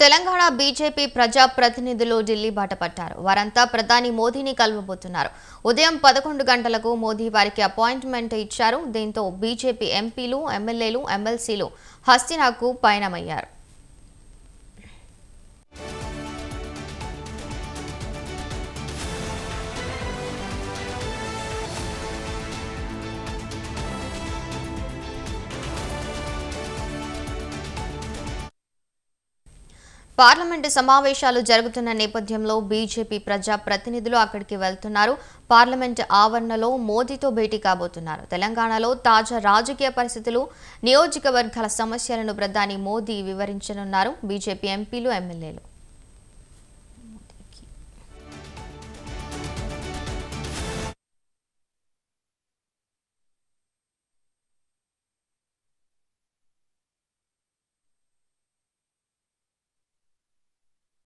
Telangana BJP ప్రజా ప్రతినిధులు ఢిల్లీ బాట పట్టారు. వారంతా ప్రధాని మోదీని కలవబోతున్నారు. ఉదయం పదకొండు గంటలకు మోదీ వారికి అపాయింట్మెంట్ ఇచ్చారు. దీంతో బీజేపీ ఎంపీలు ఎమ్మెల్యేలు ఎమ్మెల్సీలు హస్తినాకు పయనమయ్యారు. పార్లమెంటు సమావేశాలు జరుగుతున్న నేపథ్యంలో బీజేపీ ప్రజా ప్రతినిధులు అక్కడికి వెళ్తున్నారు. పార్లమెంటు ఆవరణలో మోదీతో భేటీ కాబోతున్నారు. తెలంగాణలో తాజా రాజకీయ పరిస్థితులు నియోజకవర్గాల సమస్యలను ప్రధాని మోదీ వివరించనున్నారు. బీజేపీ ఎంపీలు ఎమ్మెల్యేలు.